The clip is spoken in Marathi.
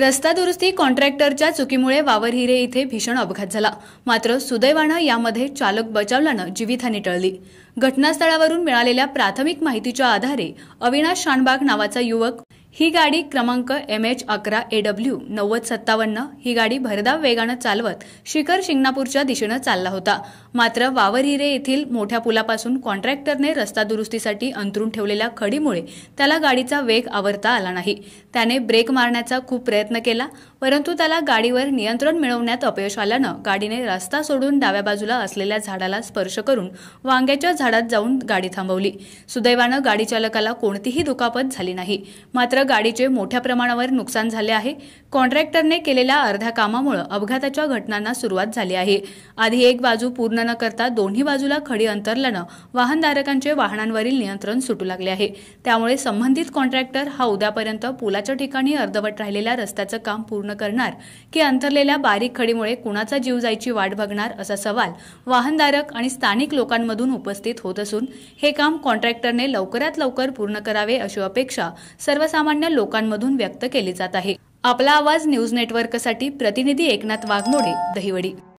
रस्ता दुरुस्ती कॉन्ट्रॅक्टरच्या चुकीमुळे वावर हिरे इथे भीषण अपघात झाला. मात्र सुदैवानं यामध्ये चालक बचावल्यानं जीवितहानी टळली. घटनास्थळावरून मिळालेल्या प्राथमिक माहितीच्या आधारे अविनाश शानबाग नावाचा युवक ही गाडी क्रमांक एम एच अकरा ए डब्ल्यू नव्वद सत्तावन्न ही गाडी भरधाव वेगानं चालवत शिखर शिंगणापूरच्या दिशेनं चालला होता. मात्र वावरहिरे येथील मोठ्या पुलापासून कॉन्ट्रॅक्टरने रस्ता दुरुस्तीसाठी अंतरून ठेवलेल्या खडीमुळे त्याला गाडीचा वेग आवरता आला नाही. त्याने ब्रेक मारण्याचा खूप प्रयत्न केला परंतु त्याला गाडीवर नियंत्रण मिळवण्यात अपयश आल्यानं गाडीने रस्ता सोडून डाव्या बाजूला असलेल्या झाडाला स्पर्श करून वांग्याच्या झाडात जाऊन गाडी थांबवली. सुदैवानं गाडी चालकाला कोणतीही दुखापत झाली नाही. मात्र गाडीचे मोठ्या प्रमाणावर नुकसान झाले आहे. कॉन्ट्रॅक्टरने केलेल्या अर्ध्या कामामुळे अपघाताच्या घटनांना सुरुवात झाली आहे. आधी एक बाजू पूर्ण न करता दोन्ही बाजूला खडी अंतरल्यानं वाहनधारकांचे वाहनांवरील नियंत्रण सुटू लागले आहे. त्यामुळे संबंधित कॉन्ट्रॅक्टर हा उद्यापर्यंत पुलाच्या ठिकाणी अर्धवट राहिलेल्या रस्त्याचं काम पूर्ण करणार की अंतरलेल्या बारीक खडीमुळे कुणाचा जीव जायची वाट बघणार असा सवाल वाहनधारक आणि स्थानिक लोकांमधून उपस्थित होत असून हे काम कॉन्ट्रॅक्टरने लवकरात लवकर पूर्ण करावे अशी अपेक्षा सर्वसामान्य लोकांमधून व्यक्त केली जात आहे. आपला आवाज न्यूज नेटवर्कसाठी प्रतिनिधी एकनाथ वाघमोडे दहिवडी.